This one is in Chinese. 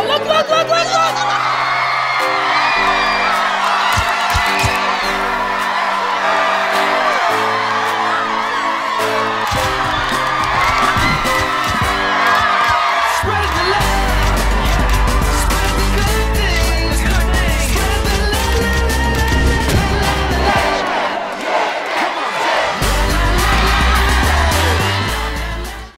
滚了，滚滚滚滚